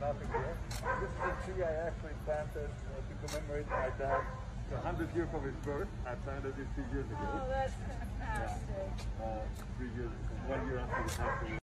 nothing here. This is a tree I actually planted uh, to commemorate my dad. The 100 years from his birth. I planted it two years ago. Oh, that's fantastic. Uh, three years, one year after the passing.